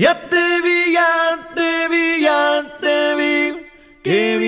यत् देवी या देवी या देवी केव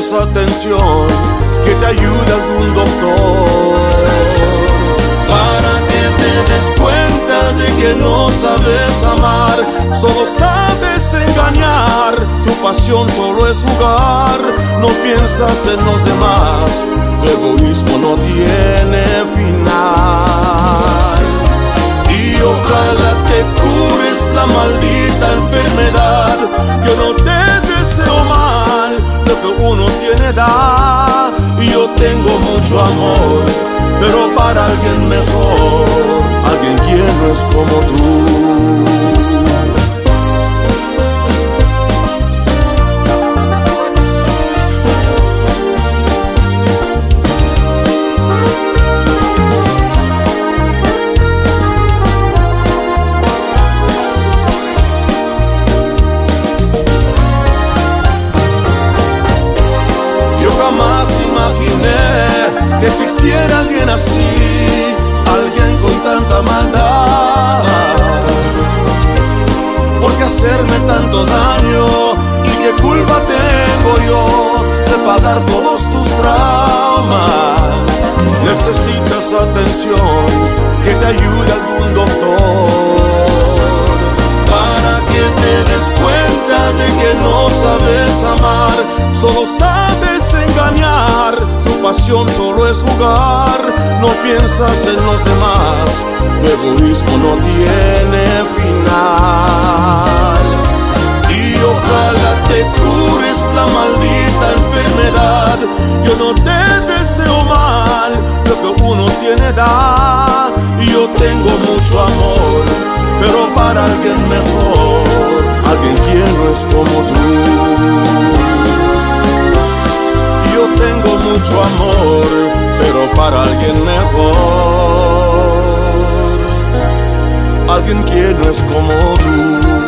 Atención, que te ayude algún doctor. Para que te des cuenta de que no sabes amar, solo sabes engañar, tu pasión solo es jugar, no piensas en los demás, tu egoísmo no tiene final. Y ojalá te cures la maldita enfermedad, yo no te que uno tiene da, yo tengo mucho amor, pero para alguien mejor, alguien quien no es como tú. Que te ayude algún doctor. Para que te des cuenta de que no sabes amar, solo sabes engañar, tu pasión solo es jugar, no piensas en los demás, tu egoísmo no tiene final. Y ojalá te cures la maldita enfermedad, yo no te deseo mal, que uno tiene da, y yo tengo mucho amor pero para alguien mejor, alguien quien no es como tú. Yo tengo mucho amor, pero para alguien mejor, alguien quien no es como tú.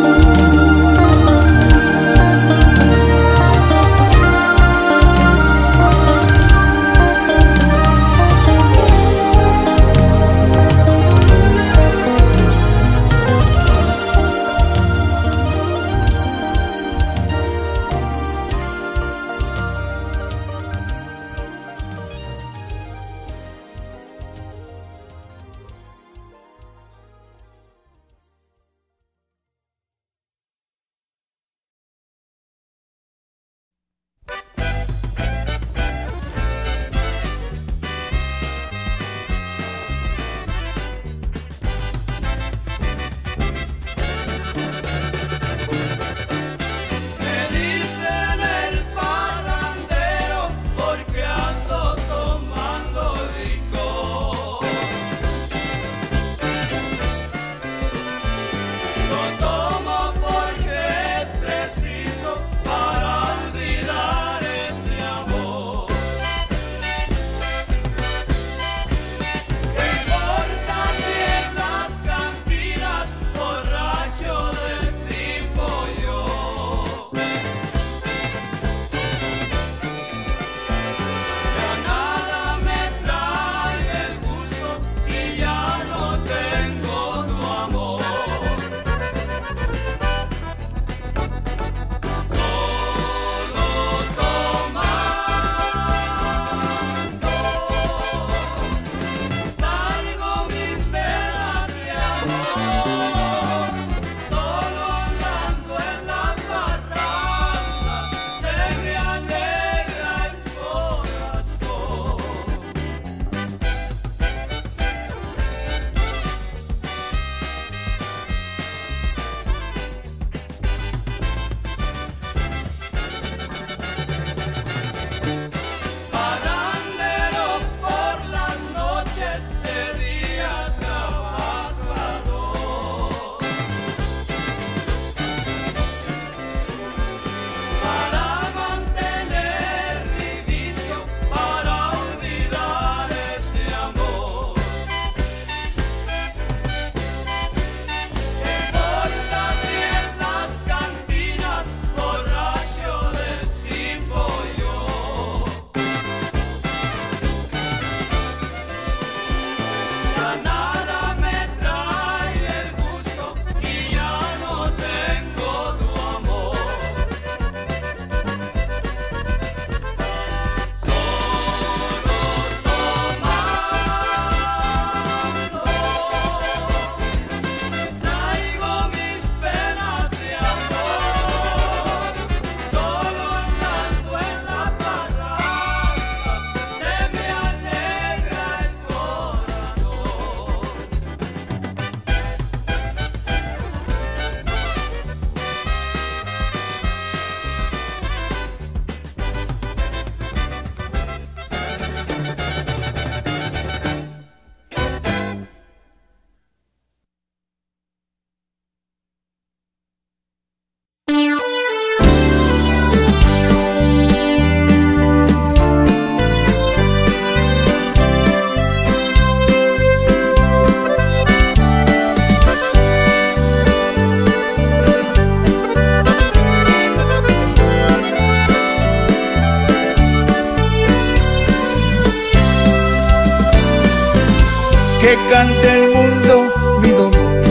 Que cante el mundo mi dolor,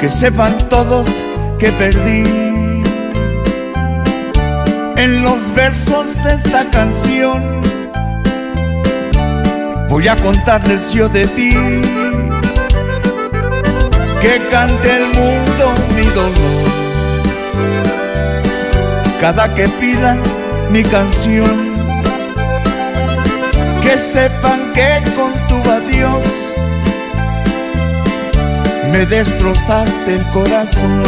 que sepan todos que perdí. En los versos de esta canción voy a contarles yo de ti, que cante el mundo mi dolor, cada que pidan mi canción que sepan que con tu adiós me destrozaste el corazón.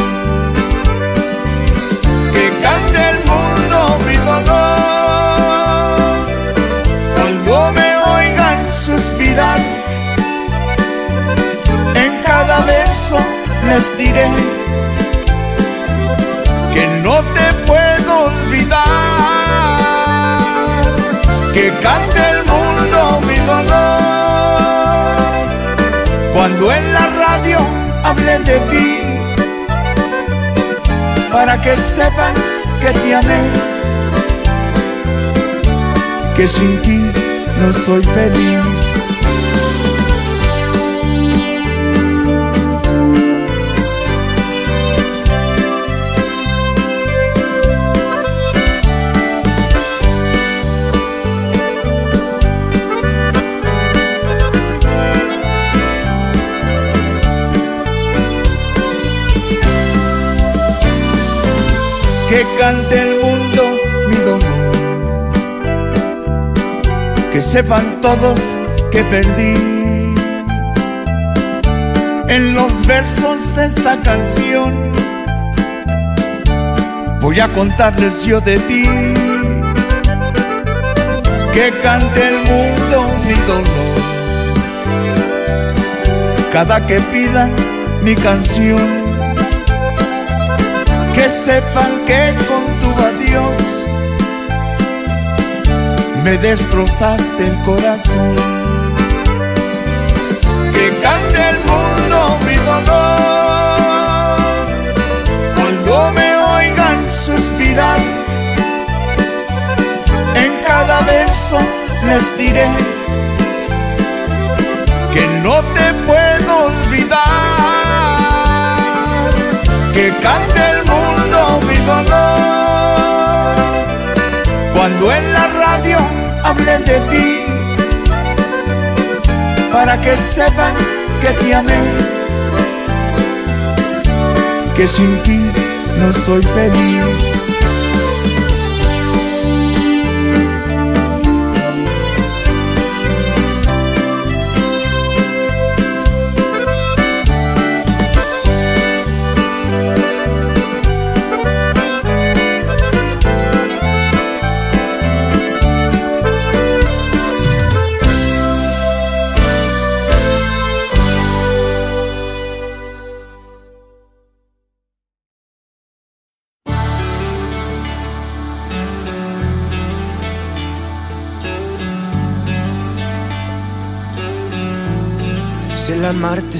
Que cante el mundo mi dolor cuando me oigan suspirar. En cada verso les diré que no te puedo olvidar. Que cante cuando en la radio hable de ti. Para que sepan que te amé que sin ti no soy feliz que cante el mundo mi dolor, que sepan todos que perdí. En los versos de esta canción voy a contarles yo de ti, que cante el mundo mi dolor, cada que pidan mi canción que sepan que con tu adiós me destrozaste el corazón. Que cante el mundo mi dolor cuando me oigan suspirar. En cada verso les diré que no te puedo olvidar. Que cante el cuando en la radio hable de ti. Para que sepan que te amé. Que sin ti no soy feliz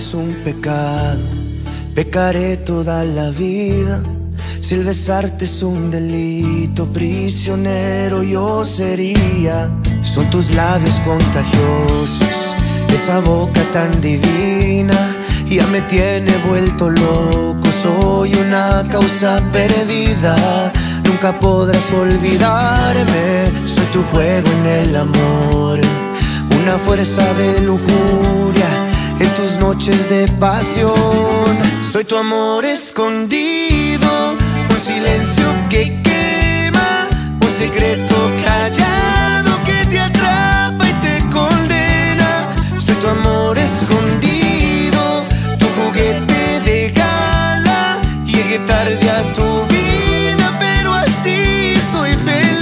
es un pecado, pecaré toda la vida. Si el besarte es un delito, prisionero yo sería. Son tus labios contagiosos, esa boca tan divina, ya me tiene vuelto loco. Soy una causa perdida, nunca podrás olvidarme. Soy tu juego en el amor, una fuerza de lujuria noches de pasión. Soy tu amor escondido, un silencio que quema, un secreto callado que te atrapa y te condena. Soy tu amor escondido, tu juguete de gala. Llegué tarde a tu vida, pero así soy feliz.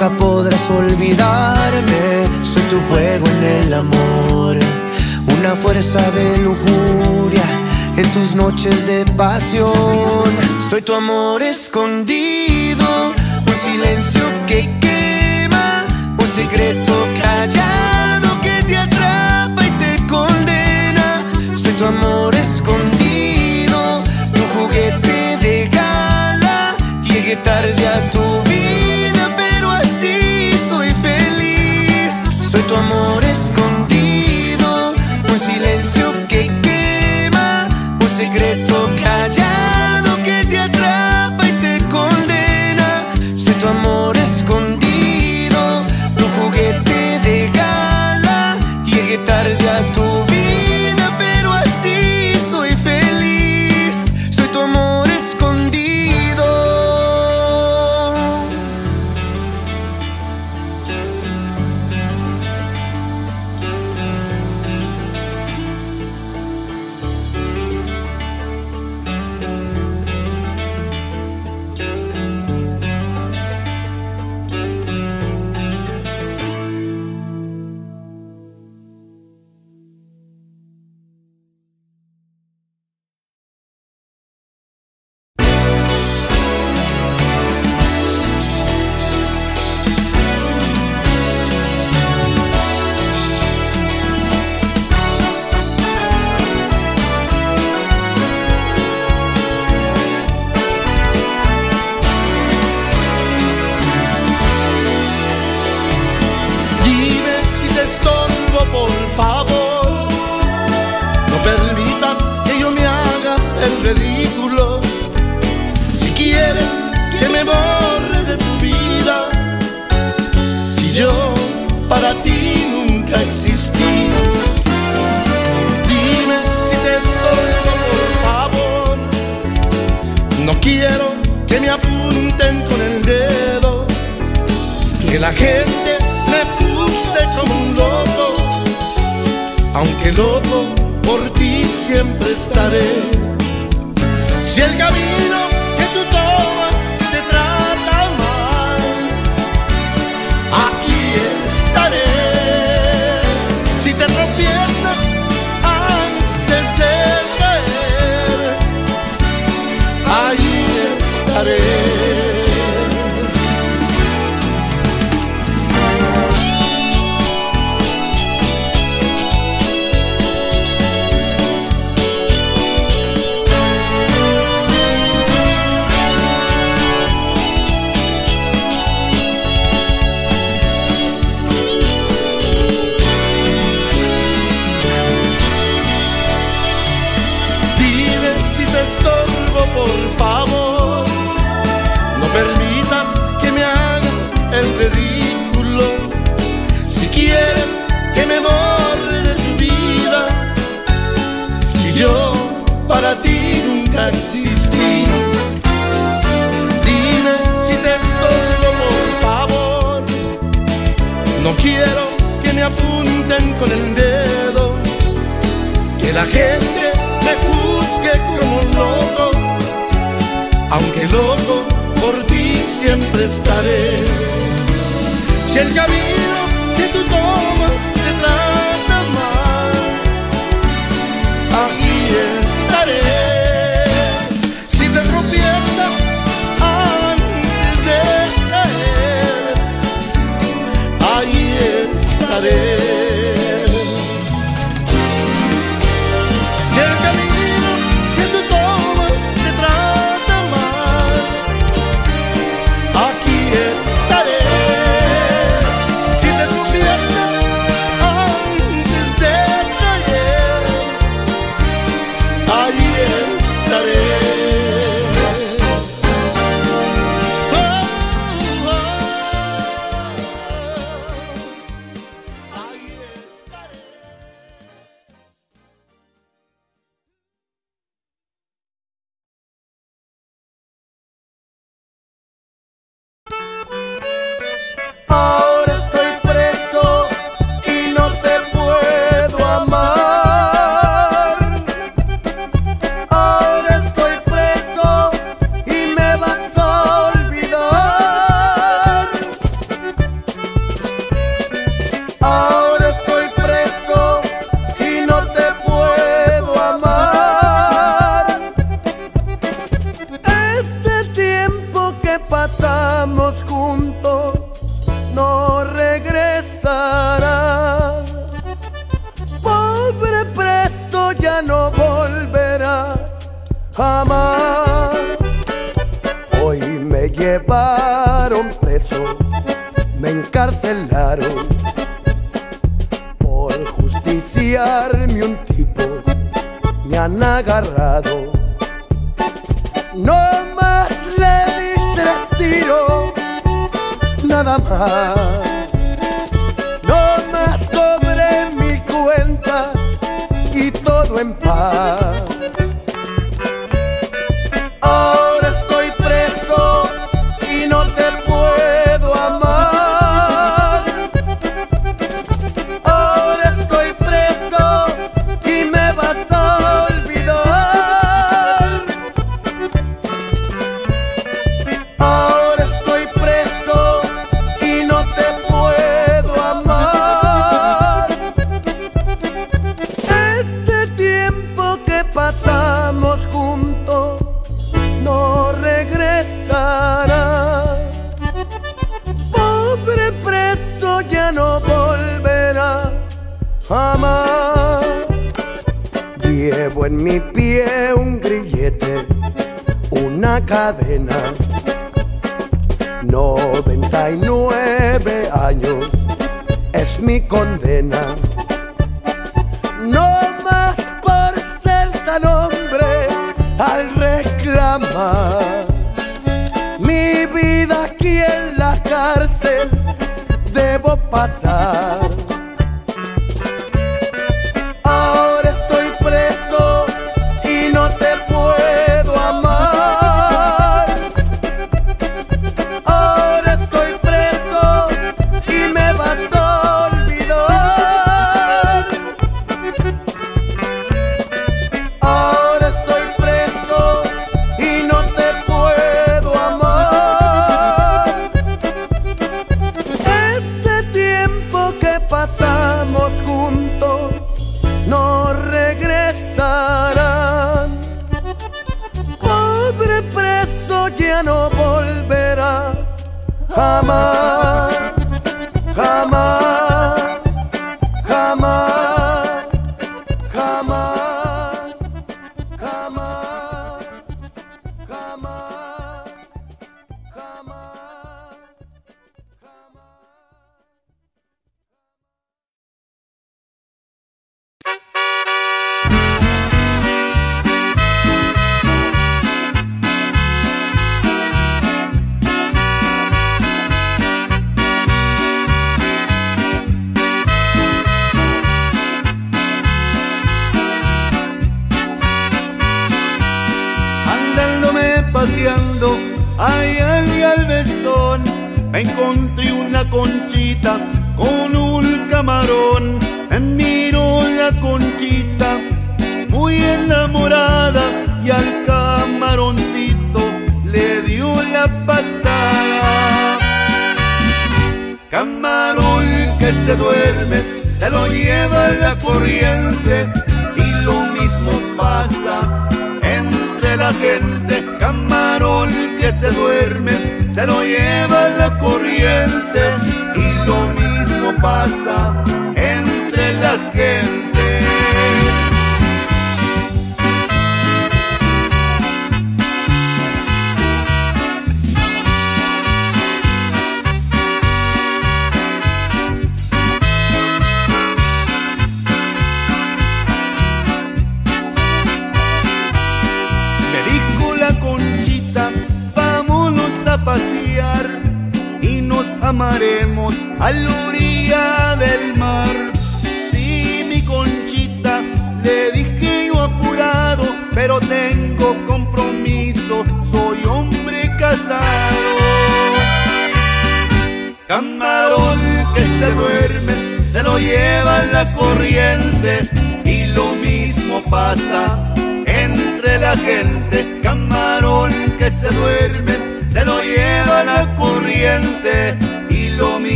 nunca podrás olvidarme. Soy tu juego en el amor, una fuerza de lujuria en tus noches de pasión. Soy tu amor escondido, un silencio que quema, un secreto callado que te atrapa y te condena. Soy tu amor escondido, tu juguete de gala, llegué tarde a tu vida.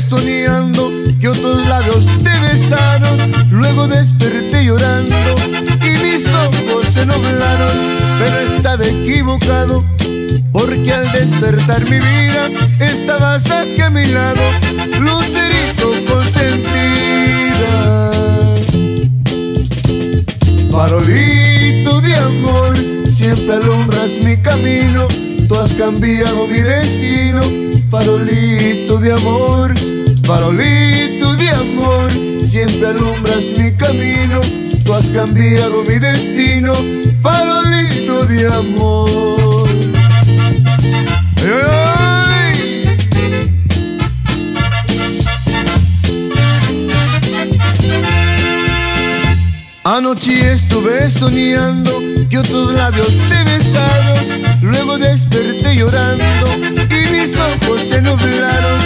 Soñando que otros labios te besaron, luego desperté llorando y mis ojos se nublaron, pero estaba equivocado, porque al despertar mi vida estabas aquí a mi lado, lucerito consentida. Farolito de amor, siempre alumbras mi camino, tú has cambiado mi destino. Farolito de amor, farolito de amor, siempre alumbras mi camino, tú has cambiado mi destino. Farolito de amor. Anoche estuve soñando que otros labios te besaron, desperté llorando y mis ojos se nublaron,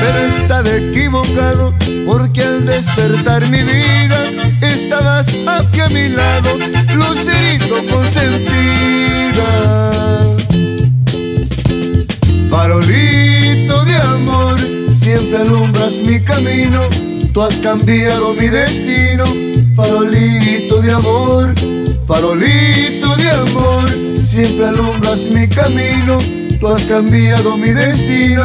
pero estaba equivocado porque al despertar mi vida estabas aquí a mi lado, lucerito consentida. Farolito de amor, siempre alumbras mi camino, tú has cambiado mi destino. Farolito de amor, farolito de amor, siempre alumbras mi camino, tú has cambiado mi destino.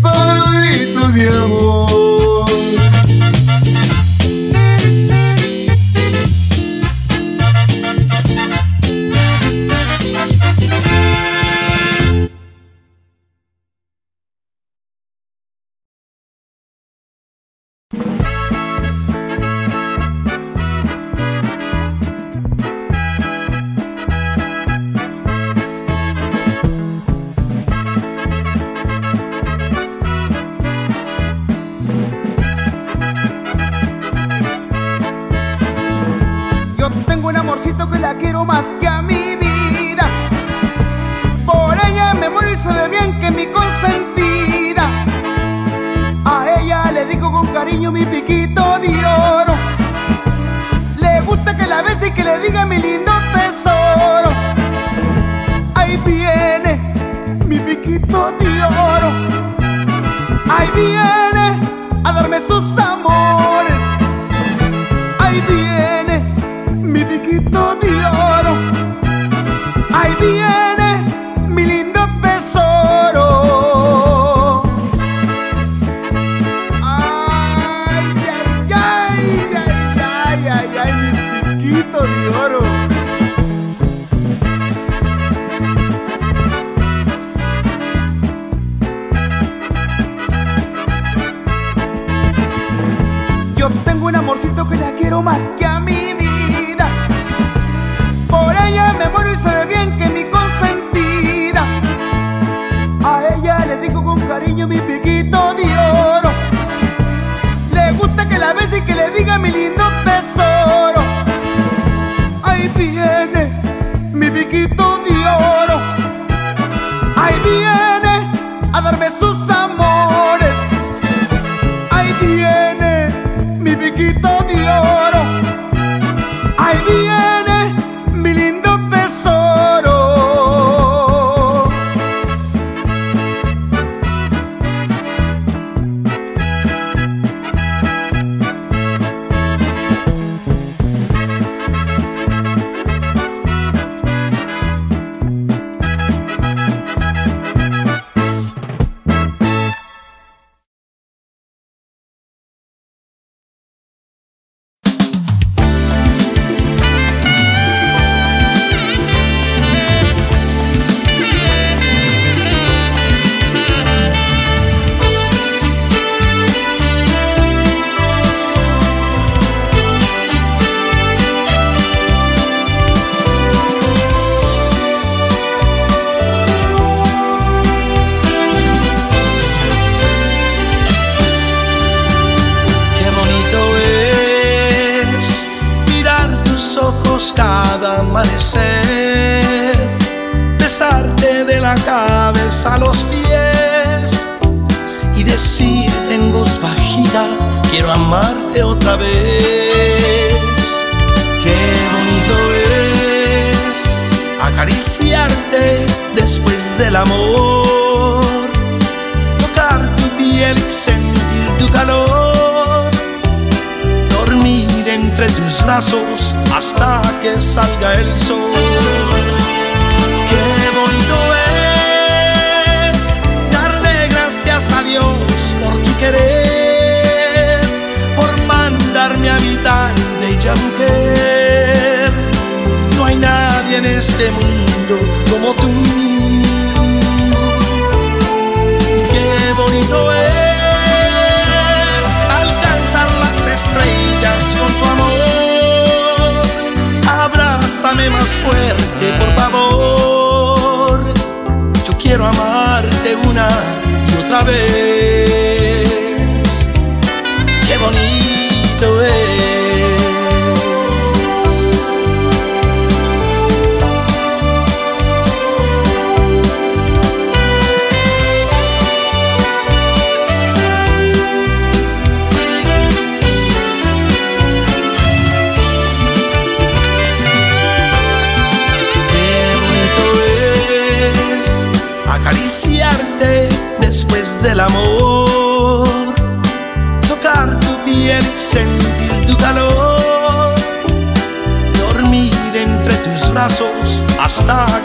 Farolito de amor.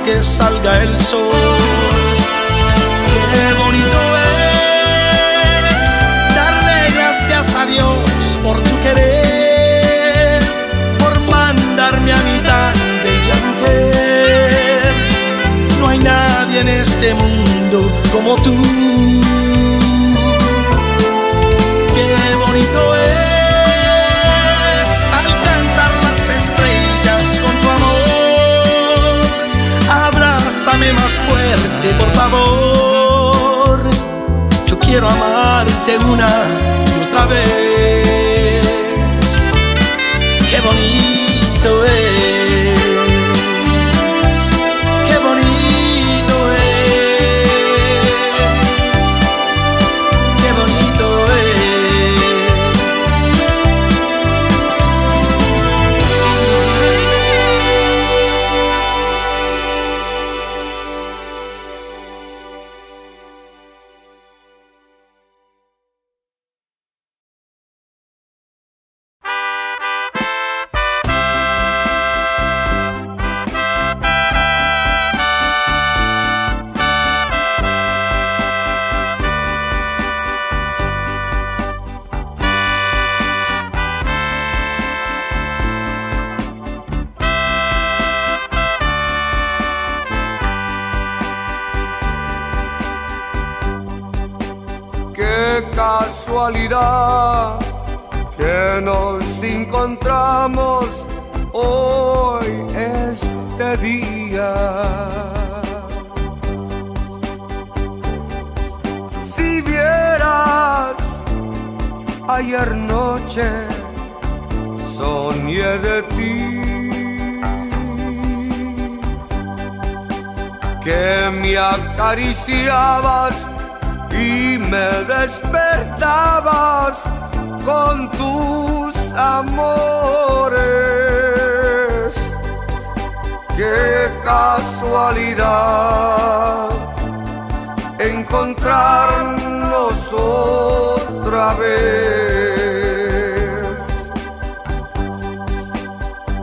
Que salga el sol. Qué bonito es darle gracias a Dios por tu querer, por mandarme a mi tan bella mujer. No hay nadie en este mundo como tú. Quiero amarte una y otra vez. Qué bonito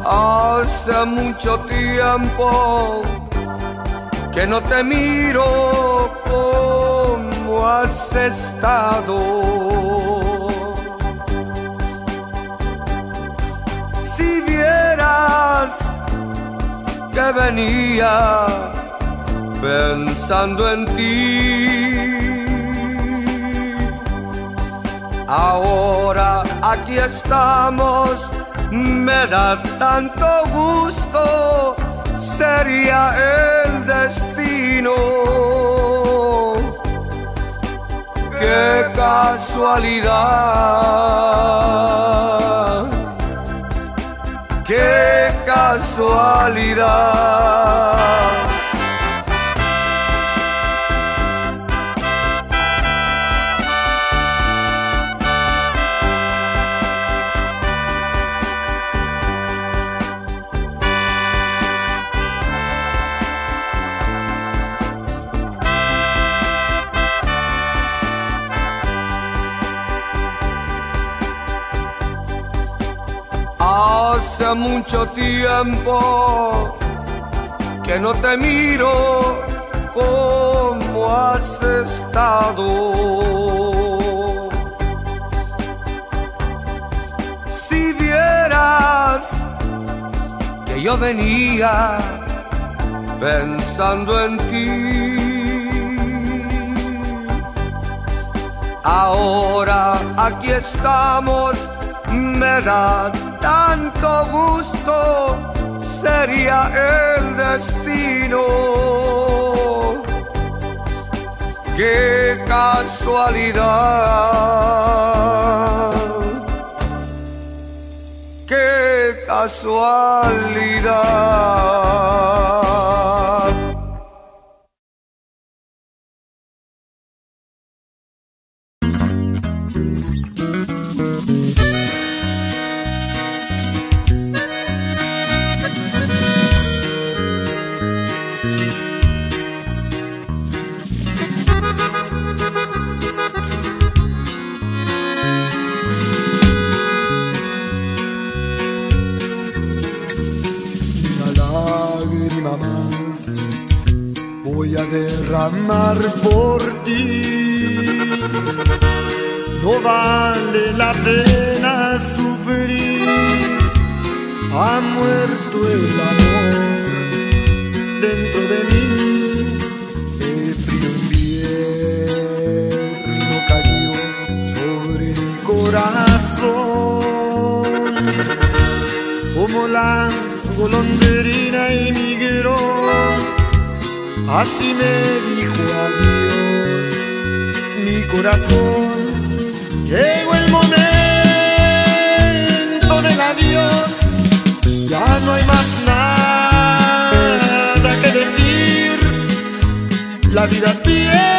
Hace mucho tiempo que no te miro como has estado. Si vieras que venía pensando en ti. Ahora aquí estamos, me da tanto gusto, sería el destino. Qué casualidad, qué casualidad. Mucho tiempo que no te miro como has estado. Si vieras que yo venía pensando en ti. Ahora aquí estamos, me da tanto gusto, sería el destino. Qué casualidad, qué casualidad. Derramar por ti. No vale la pena sufrir, ha muerto el amor dentro de mí. El frío invierno cayó sobre mi corazón como la golondrina emigró, así me dijo adiós mi corazón. Llegó el momento del adiós, ya no hay más nada que decir. La vida tiene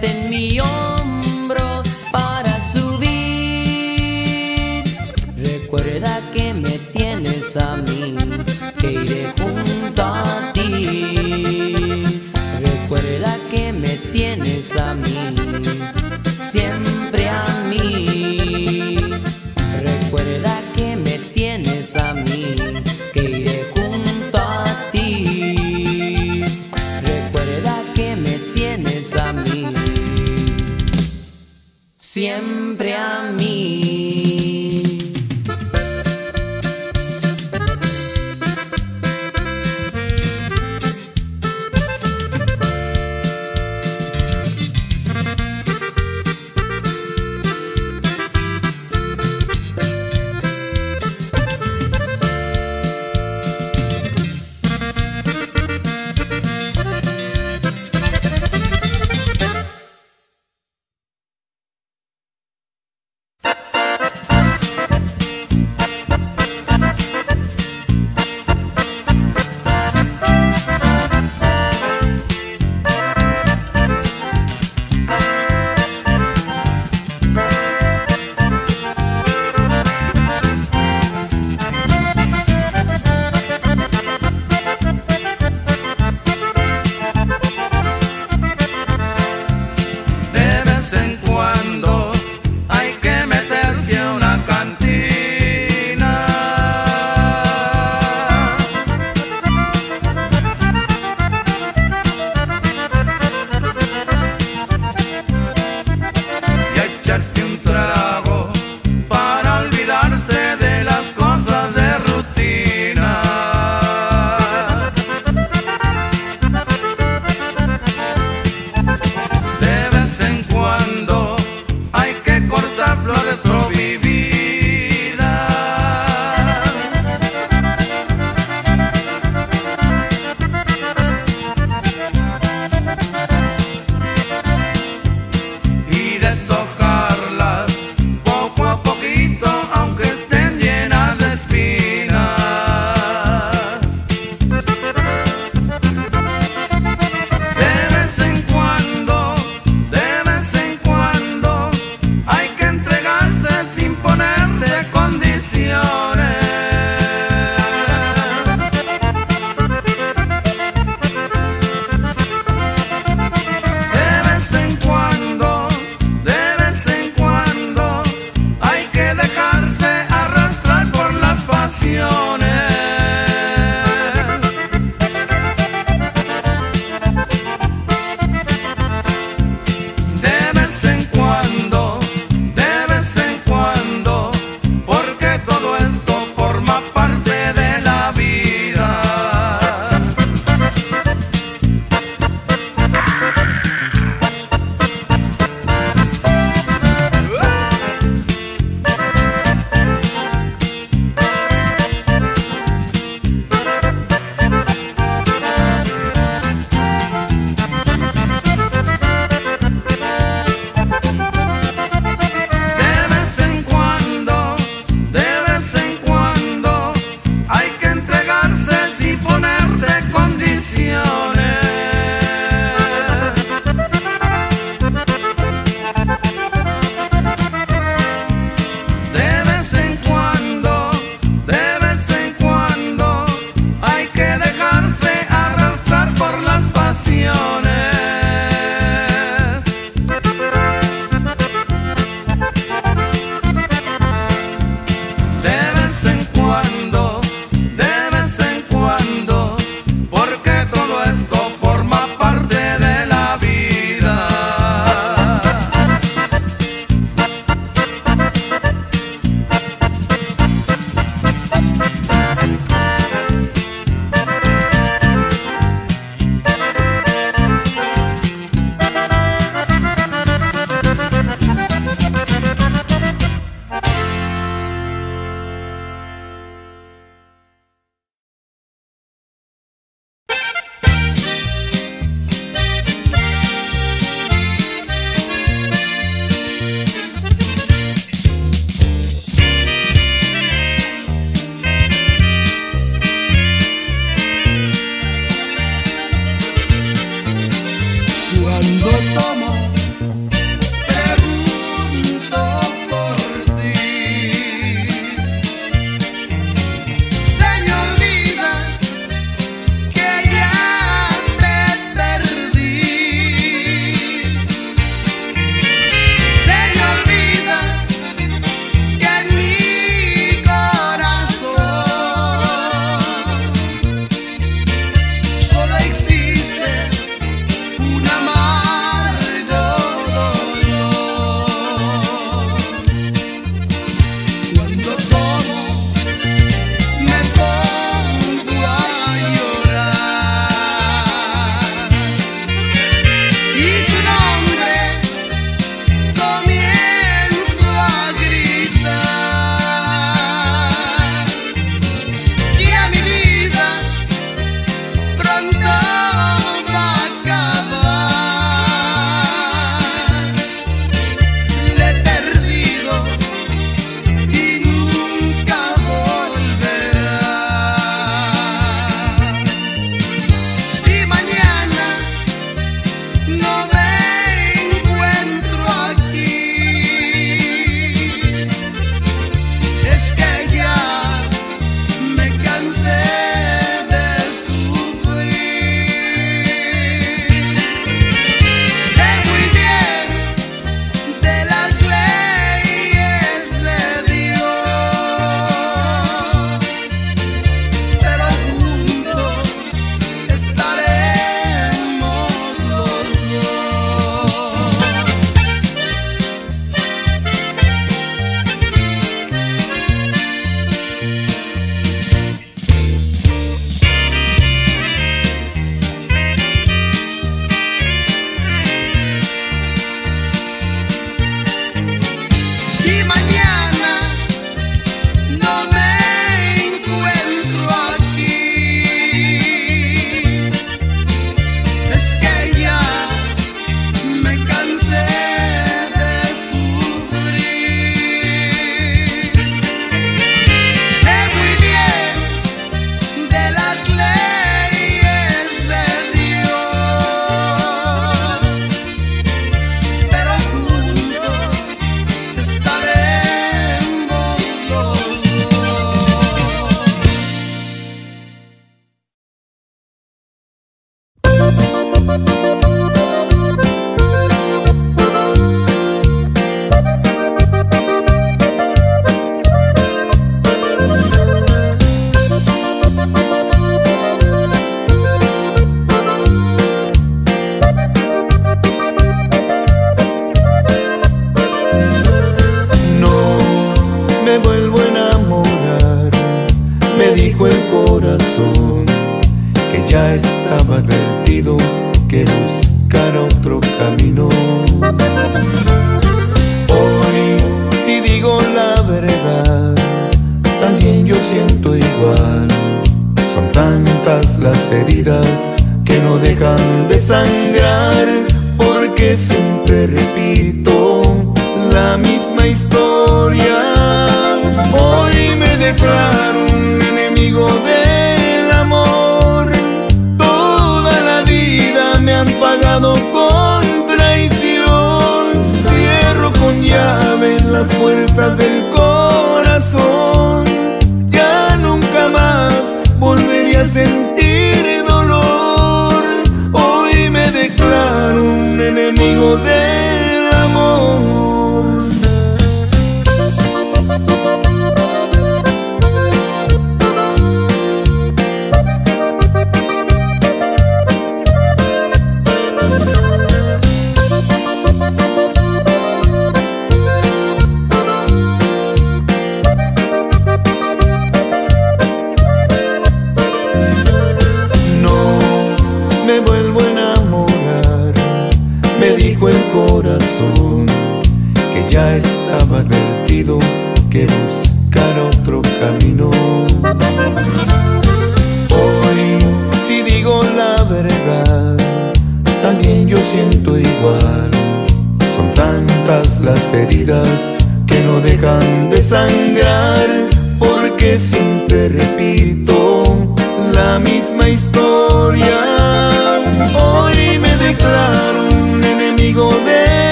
en mi hombro para subir. Recuerda que me tienes a mí.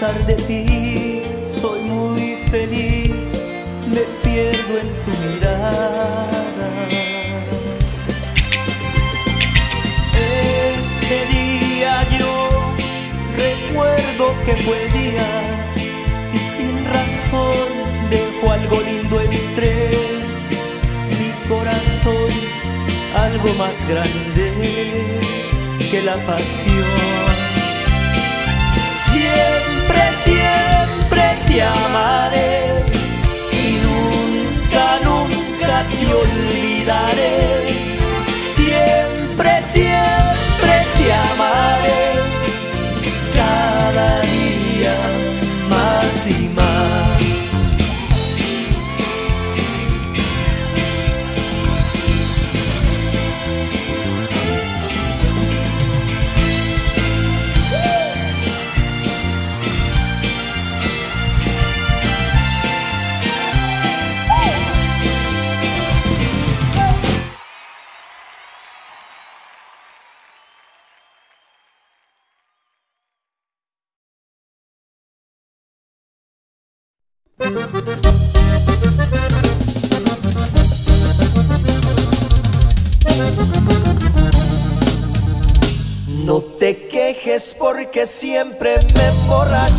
de ti soy muy feliz, me pierdo en tu mirada. Ese día yo recuerdo que fue día y sin razón dejo algo lindo entre mi corazón, algo más grande que la pasión siempre te amaré y nunca, nunca te olvidaré. Siempre, siempre te amaré. que siempre me borra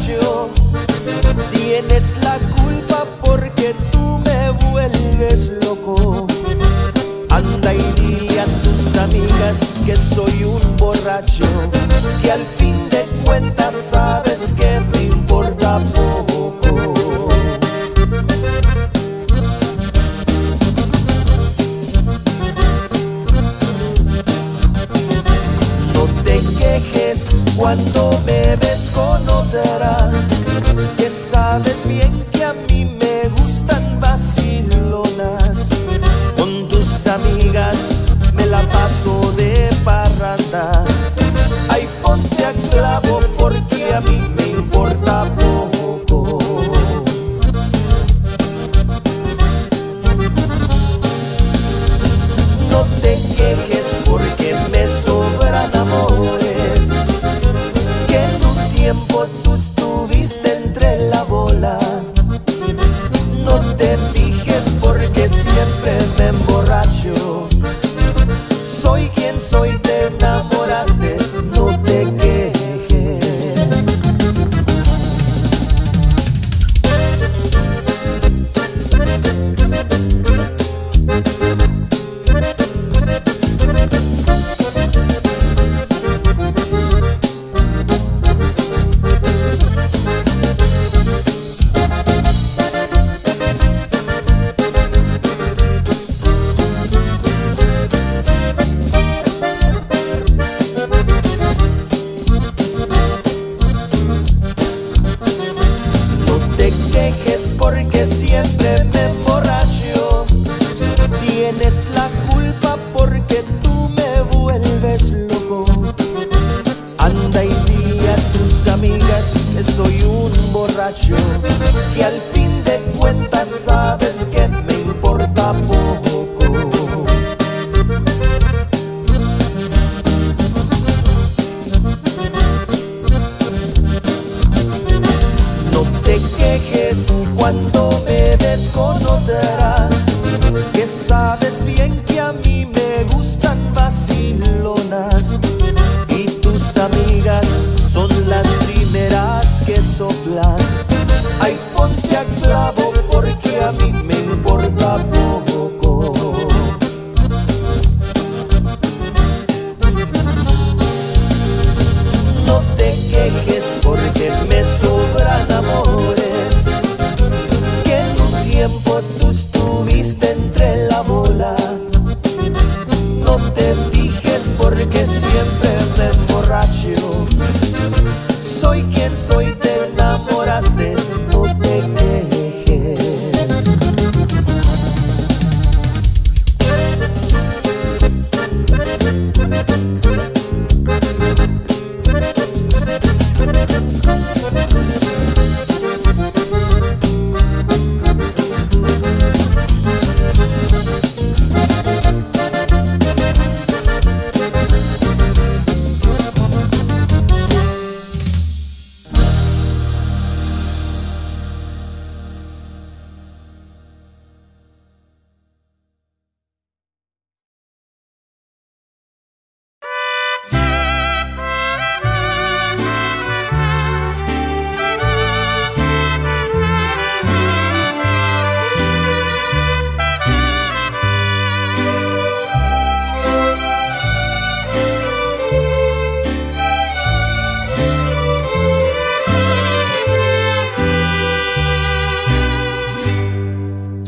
estuviste entre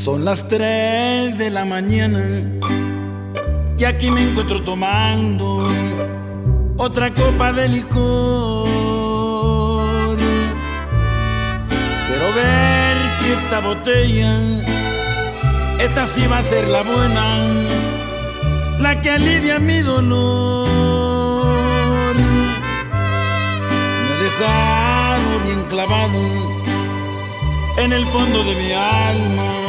Son las tres de la mañana y aquí me encuentro tomando otra copa de licor. Quiero ver si esta botella, esta sí va a ser la buena, la que alivia mi dolor. Me he dejado bien clavado en el fondo de mi alma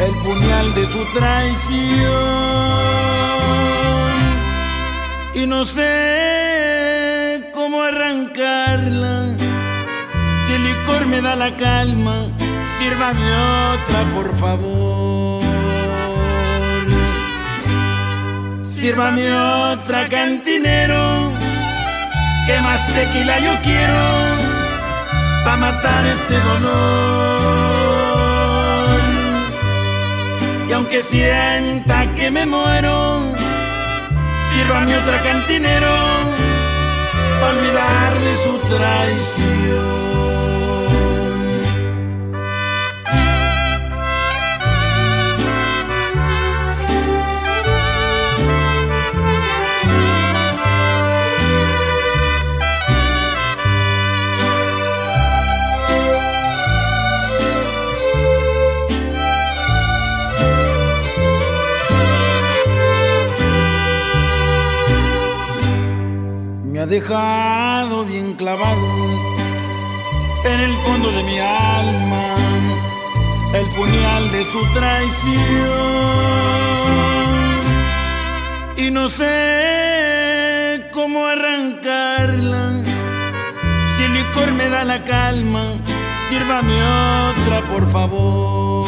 el puñal de tu traición. Y no sé cómo arrancarla. Si el licor me da la calma, sírvame otra, por favor. Sírvame otra, cantinero. Que más tequila yo quiero para matar este dolor. Y aunque sienta que me muero, sírvame otra cantinero para olvidar de su traición. Dejado bien clavado en el fondo de mi alma el puñal de su traición. Y no sé cómo arrancarla. Si el licor me da la calma, sírvame otra, por favor.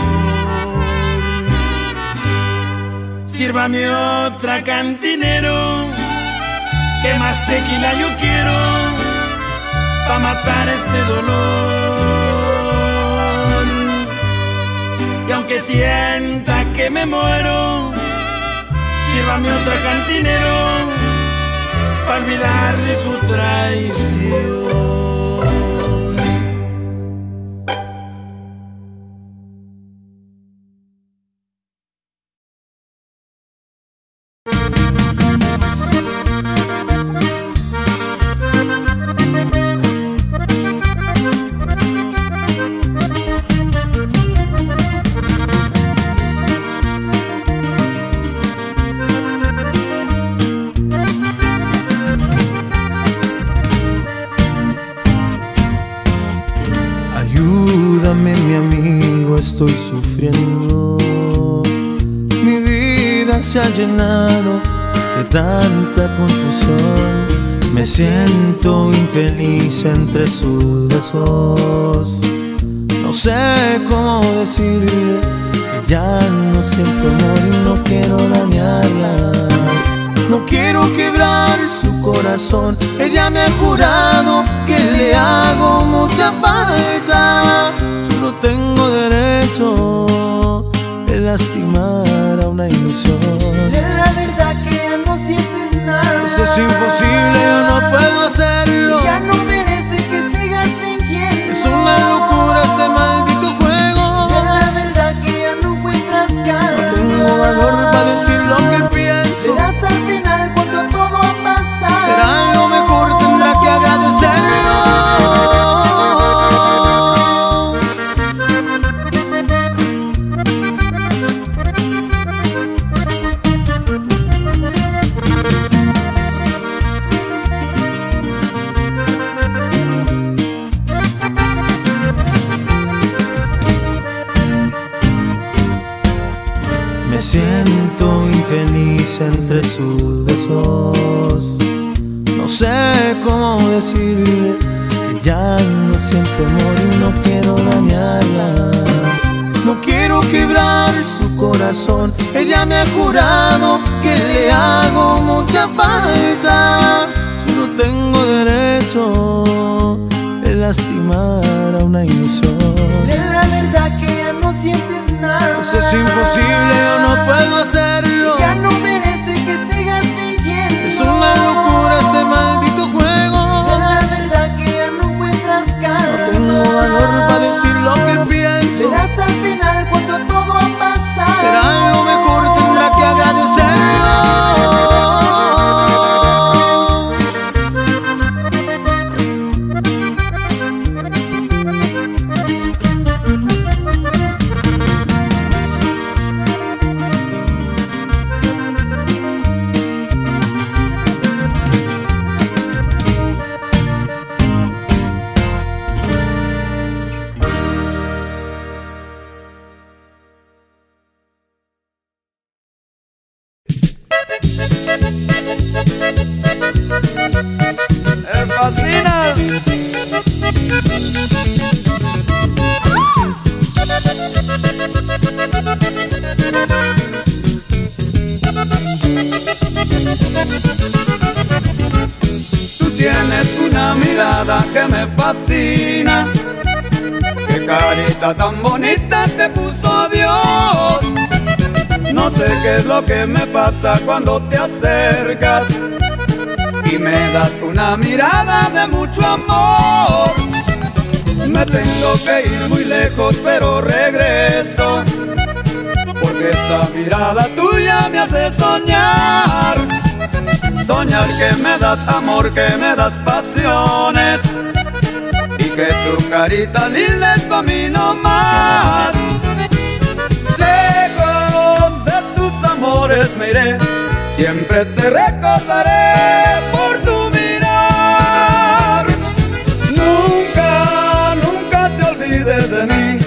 Sírvame otra, cantinero que más tequila yo quiero para matar este dolor. Y aunque sienta que me muero, sírvame otra cantinero para olvidar de su traición. Se ha llenado de tanta confusión. Me siento infeliz entre sus besos. No sé cómo decirle que ya no siento amor y no quiero dañarla. No quiero quebrar su corazón. Ella me ha jurado que le hago mucha falta. Solo tengo derecho de lastimar a una ilusión. La verdad que ya no sientes nada. Eso es imposible, yo no puedo hacerlo. Mucha falta. Solo tengo derecho de lastimar a una ilusión. La verdad que ya no sientes nada. Eso es imposible, cuando te acercas y me das una mirada de mucho amor. Me tengo que ir muy lejos, pero regreso. Porque esa mirada tuya me hace soñar. Soñar que me das amor, que me das pasiones. Y que tu carita linda es para mí no me iré. Siempre te recordaré por tu mirar. Nunca, nunca te olvides de mí.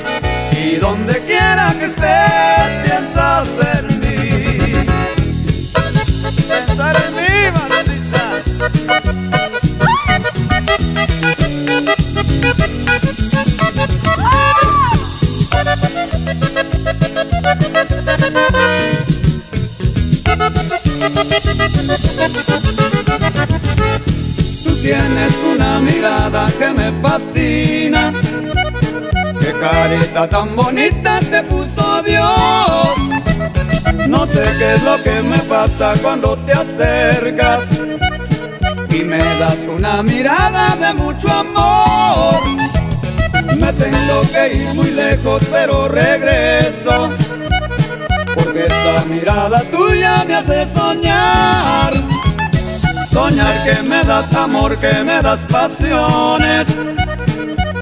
Y donde Tú tienes una mirada que me fascina. Qué carita tan bonita te puso Dios. No sé qué es lo que me pasa cuando te acercas y me das una mirada de mucho amor. Me tengo que ir muy lejos, pero regreso. Porque esa mirada tuya me hace soñar. Soñar que me das amor, que me das pasiones.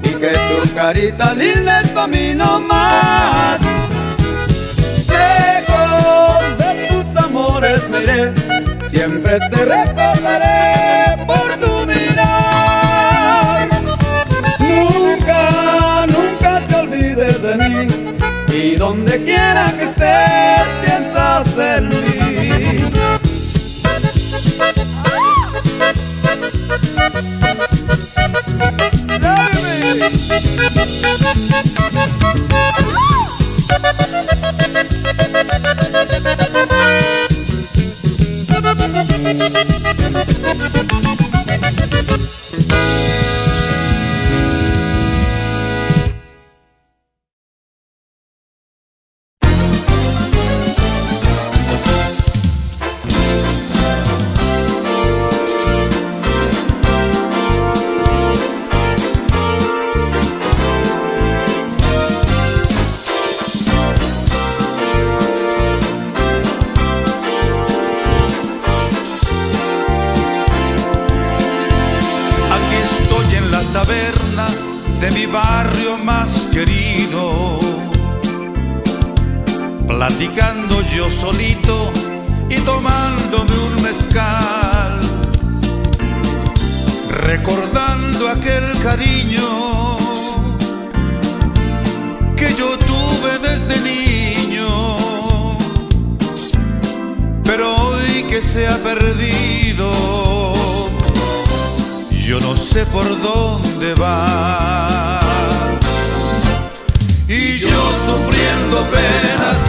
Y que tu carita linda es para mí no más. Lejos de tus amores me iré. Siempre te recordaré donde quiera que estés, piensas en mí. Recordando aquel cariño que yo tuve desde niño, pero hoy que se ha perdido yo no sé por dónde va. Y yo sufriendo penas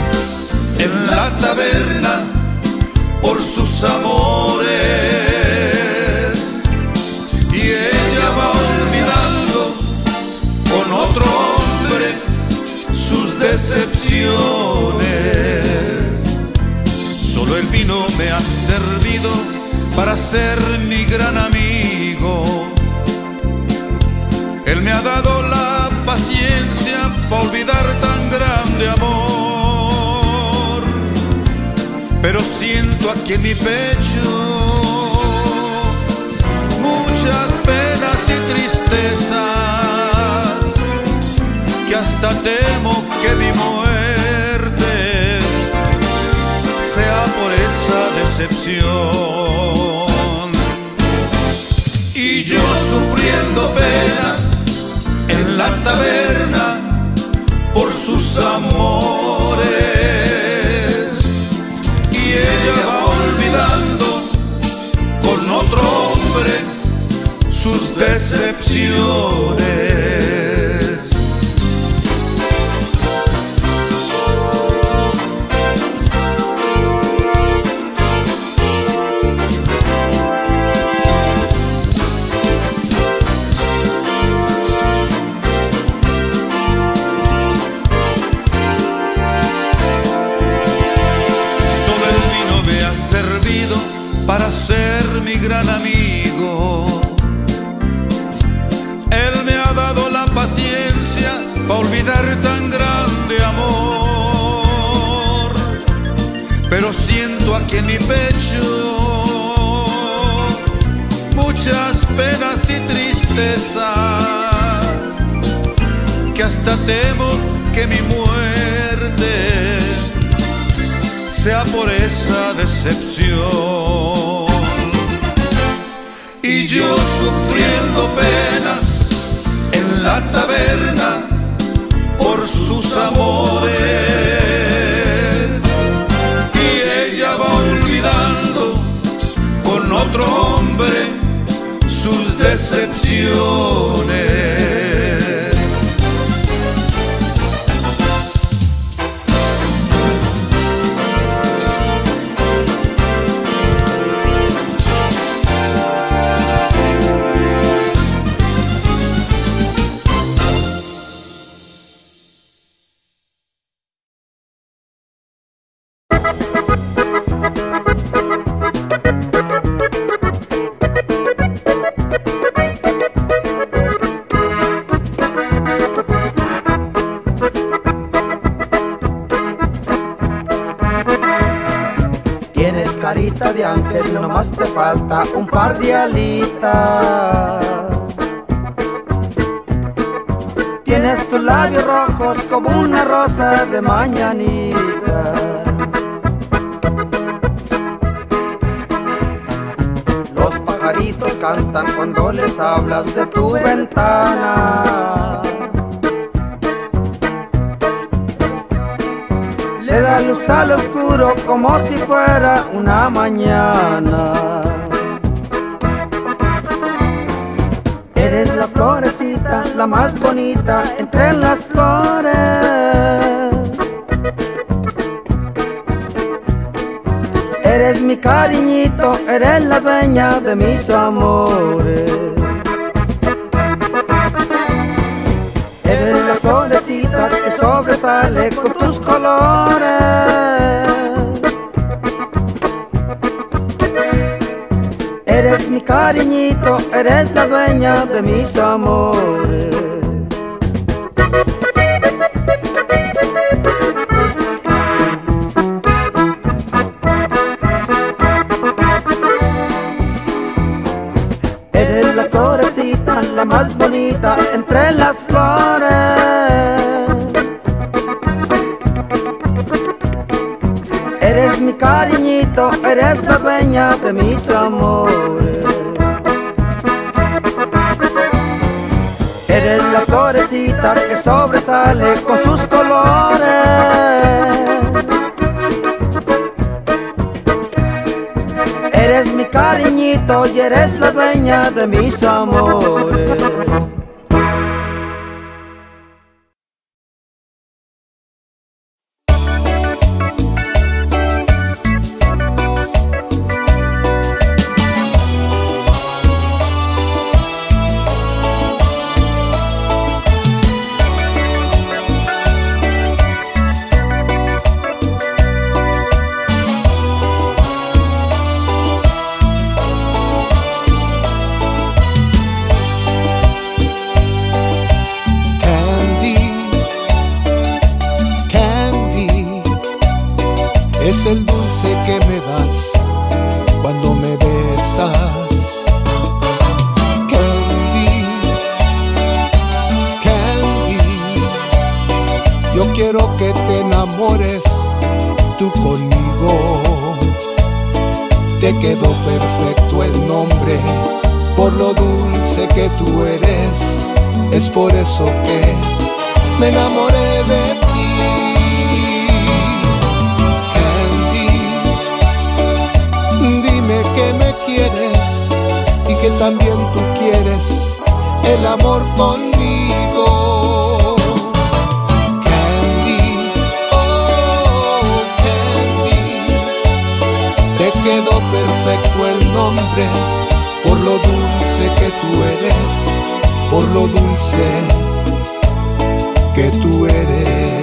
en la taberna por sus amores. Para ser mi gran amigo. Él me ha dado la paciencia para olvidar tan grande amor. Pero siento aquí en mi pecho muchas penas y tristezas que hasta temo que mi muerte sea por esa decepción. Por sus amores. Y ella va olvidando con otro hombre sus decepciones. Mi pecho muchas penas y tristezas que hasta temo que mi muerte sea por esa decepción. Y yo sufriendo penas en la taberna por sus amores. Otro hombre sus decepciones. Te falta un par de alitas. Tienes tus labios rojos como una rosa de mañanita. Los pajaritos cantan cuando les hablas de tu ventana. Luz al oscuro como si fuera una mañana. Eres la florecita, la más bonita entre las flores. Eres mi cariñito, eres la dueña de mis amores. Sobresale con tus colores. Eres mi cariñito, eres la dueña de mis amores. De mis amores. Eres la florecita que sobresale con sus colores. Eres mi cariñito y eres la dueña de mis amores. Yo quiero que te enamores tú conmigo. Te quedó perfecto el nombre por lo dulce que tú eres. Es por eso que me enamoré de ti. Candy, dime que me quieres y que también tú quieres el amor conmigo. por lo dulce que tú eres, por lo dulce que tú eres.